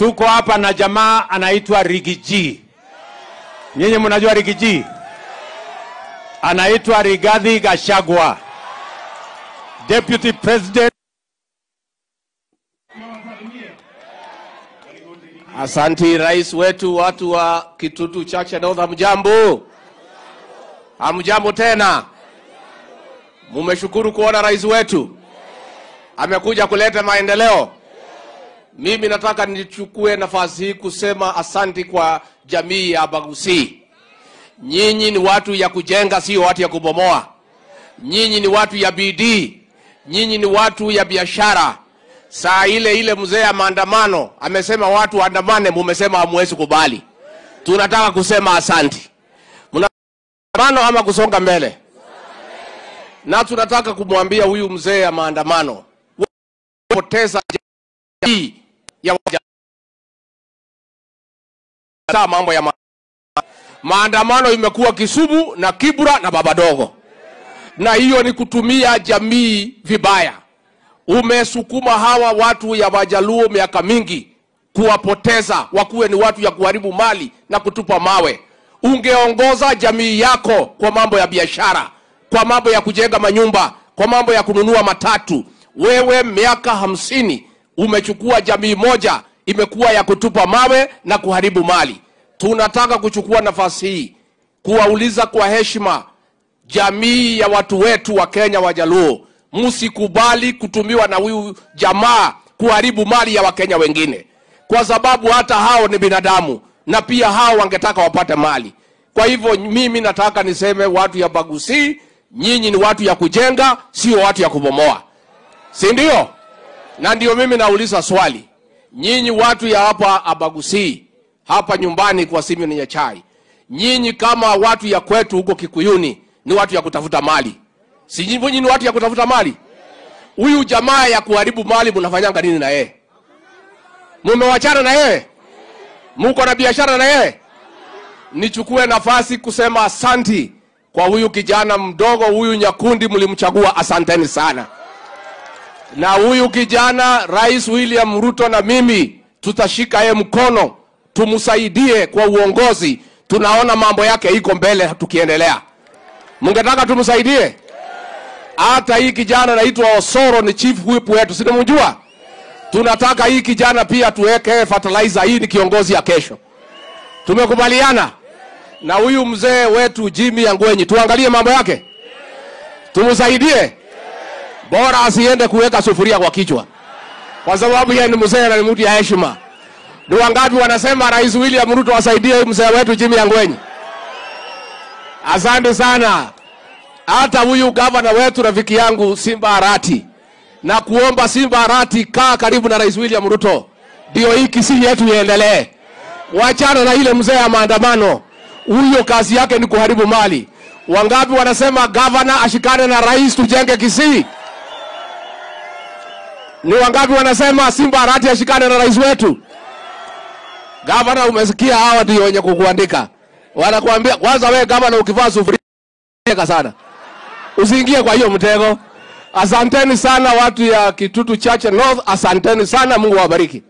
Tuko hapa na jamaa anaitwa Rigiji. Nyinyi mnajua Rigiji? Anaitwa Rigathi Gachagua, Deputy President. Asanti rais wetu, watu wa Kitutu Chache North, hamjambo? Hamjambo tena? Mumeshukuru kuona rais wetu amekuja kuleta maendeleo. Mimi nataka nichukue nafasi hii kusema asanti kwa jamii ya Bagusi. Nyinyi ni watu ya kujenga, sio watu ya kubomoa. Nyinyi ni watu ya bidii, nyinyi ni watu ya biashara. Saa ile ile mzee ya maandamano amesema watu waandamane, mumesema hamwezi kubali. Tunataka kusema asanti. Mnaandamano ama kusonga mbele? Na tunataka kumwambia huyu mzee ya maandamano, poteza ya Saa mambo ya ma maandamano imekuwa Kisubu na Kibra na Babadogo, na hiyo ni kutumia jamii vibaya. Umesukuma hawa watu ya Wajaluo miaka mingi kuwapoteza, wakuwe ni watu ya kuharibu mali na kutupa mawe. Ungeongoza jamii yako kwa mambo ya biashara, kwa mambo ya kujenga manyumba, kwa mambo ya kununua matatu. Wewe miaka hamsini umechukua jamii moja imekuwa ya kutupa mawe na kuharibu mali. Tunataka kuchukua nafasi hii kuwauliza kwa heshima jamii ya watu wetu wa Kenya Wajaluo, msikubali kutumiwa na huyu jamaa kuharibu mali ya Wakenya wengine, kwa sababu hata hao ni binadamu na pia hao wangetaka wapate mali. Kwa hivyo mimi nataka niseme watu ya Bagusi, nyinyi ni watu ya kujenga, sio watu ya kubomoa, si ndio? Na ndio mimi nauliza swali, nyinyi watu ya hapa Abagusii hapa nyumbani kwa Simeon chai, nyinyi kama watu ya kwetu huko Kikuyuni ni watu ya kutafuta mali, si nyinyi ni watu ya kutafuta mali? Huyu jamaa ya kuharibu mali mnafanyanga nini na yeye? Mumewachana na yeye? Muko na biashara na yeye? Nichukue nafasi kusema asanti kwa huyu kijana mdogo huyu Nyakundi, mlimchagua, asanteni sana na huyu kijana Rais William Ruto na mimi tutashika yeye mkono, tumsaidie kwa uongozi. Tunaona mambo yake iko mbele, tukiendelea. Mungetaka tumsaidie? Hata hii kijana naitwa Osoro ni chief whip wetu, sinamjua. Tunataka hii kijana pia tuweke fertilizer. Hii ni kiongozi ya kesho, tumekubaliana na huyu mzee wetu Jimmy Angwenyi, tuangalie mambo yake, tumsaidie bora asiende kuweka sufuria kwa kichwa, kwa sababu yeye ni mzee na ni mtu ya heshima. Ni wangapi wanasema Rais William Ruto asaidie mzee wetu Jimmy Angwenyi? Asante sana. Hata huyu gavana wetu rafiki yangu Simba Arati, na kuomba Simba Arati, kaa karibu na Rais William Ruto, ndio hii Kisii yetu iendelee. Wachana na ile mzee ya maandamano, huyo kazi yake ni kuharibu mali. Wangapi wanasema gavana ashikane na rais tujenge Kisii? Ni wangapi wanasema Simba Arati ashikane na rais wetu? Gavana, umesikia? Hawa ndio wenye kukuandika, wanakuambia kwanza. Wewe gavana, ukivaa sufuria sana, usiingie kwa hiyo mtego. Asanteni sana watu ya Kitutu Chache North, asanteni sana, Mungu awabariki.